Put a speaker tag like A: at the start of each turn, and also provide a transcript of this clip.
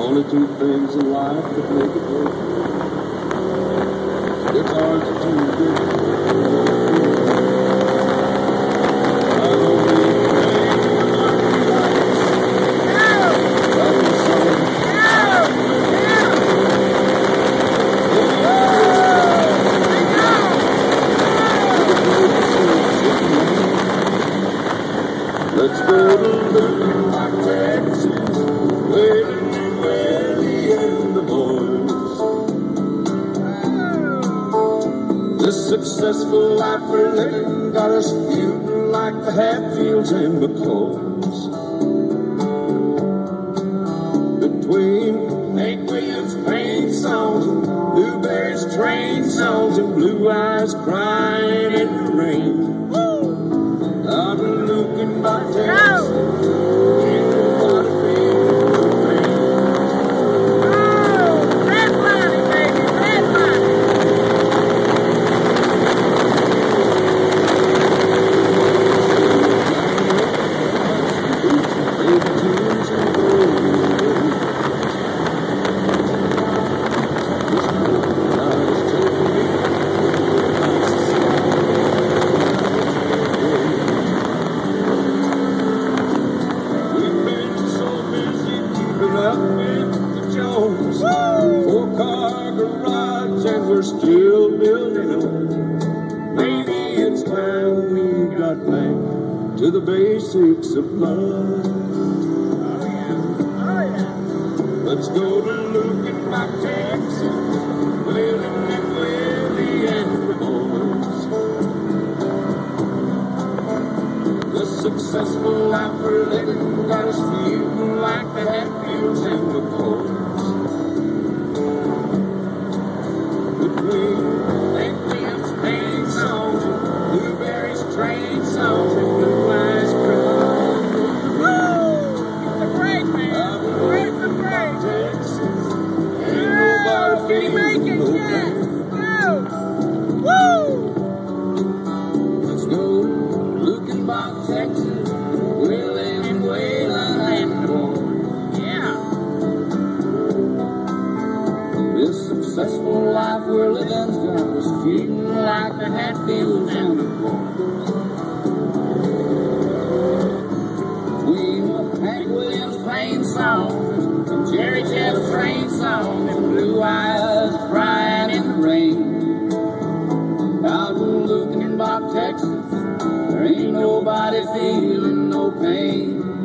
A: only two things in life that make it worth Guitars are too good. I don't need a name in my lights. Writing songs. Let's go to Little This successful life we're living got us feuding like the Hatfields and McCoys. Between Hank Williams' pain songs Newbury's train songs and Blue Eyes crying we're still building on. Maybe it's time we got back to the basics of love. Oh, yeah. Oh, yeah. Let's go to Luckenbach, Texas, Willie and Willie and the boys. The successful life we're living got us feeling like the Hatfields and the Coles. Let's go and. Yeah. This successful life we're living's got feeling like the Hatfields and the Boys. nobody feeling no pain.